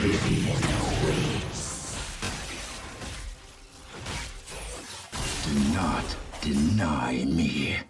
Do not deny me.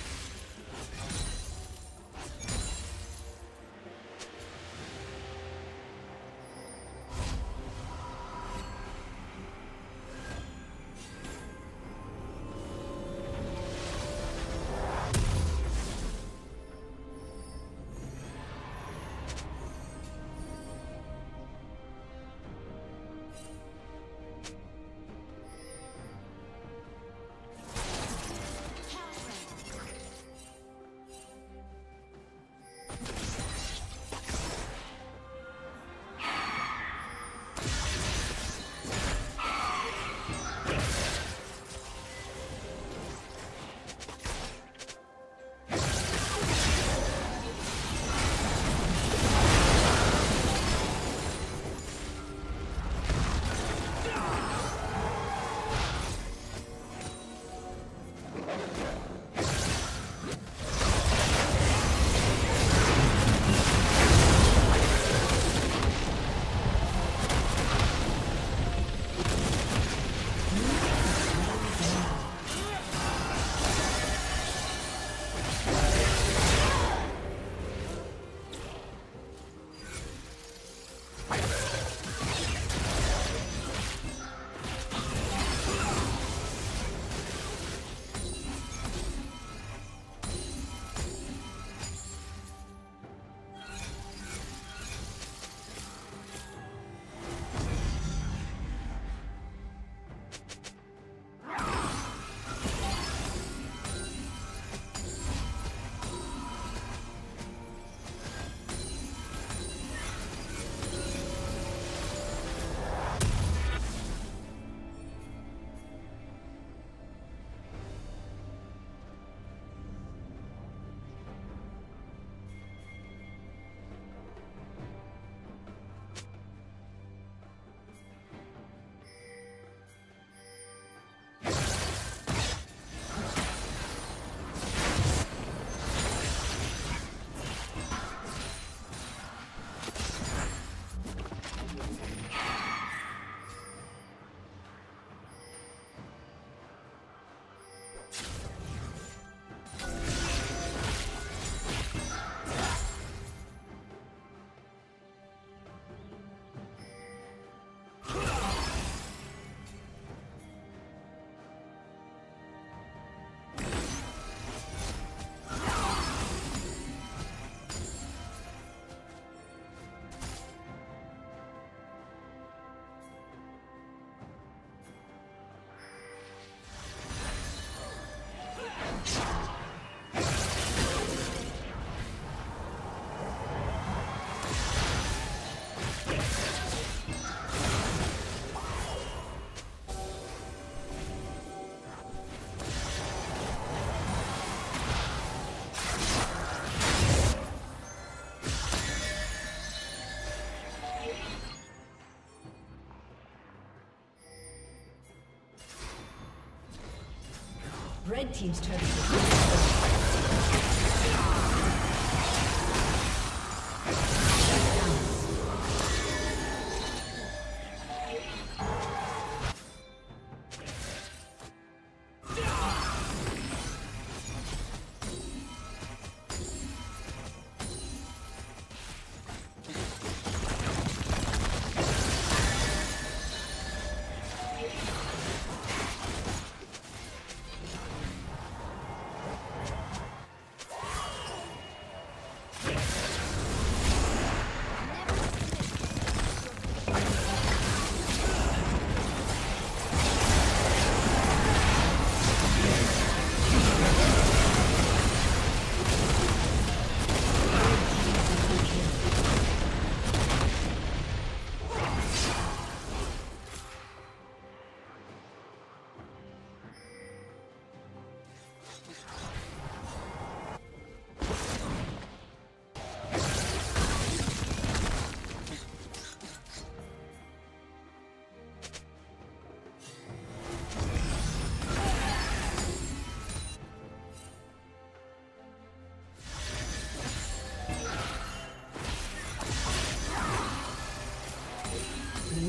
Red Team's turret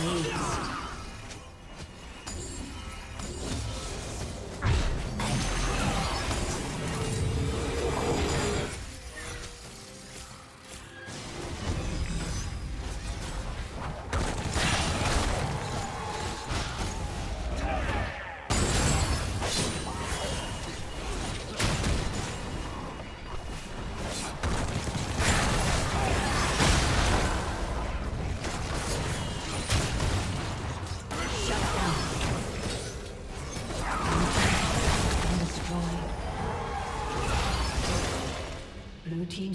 Blue.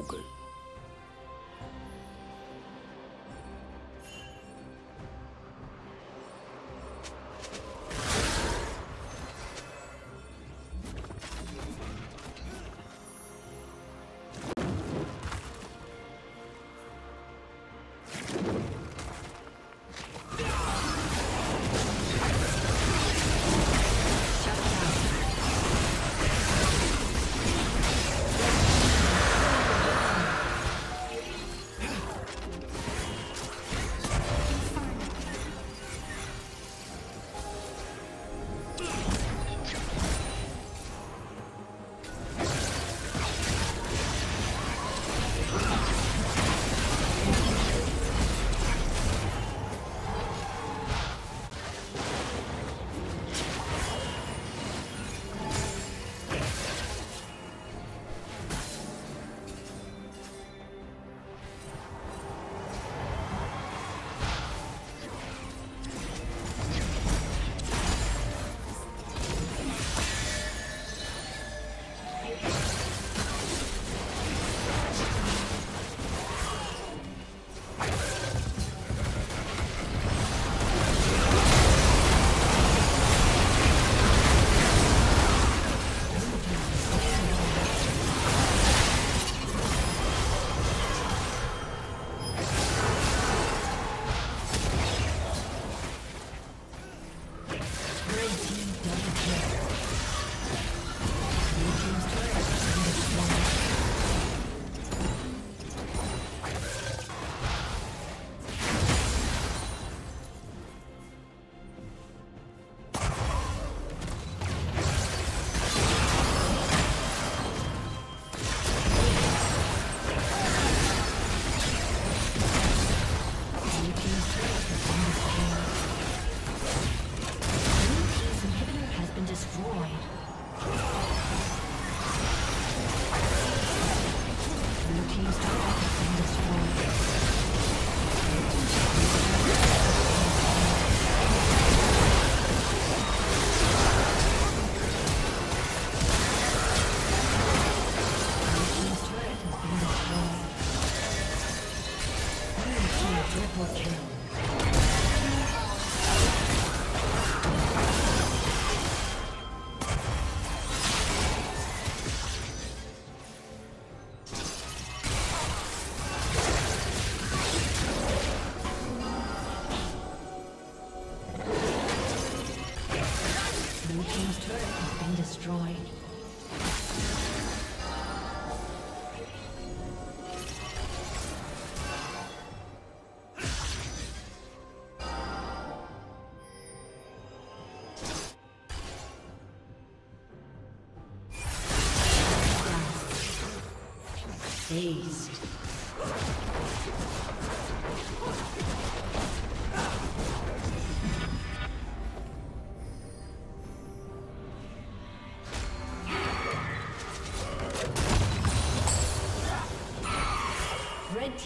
Okay. Destroyed. Dazed.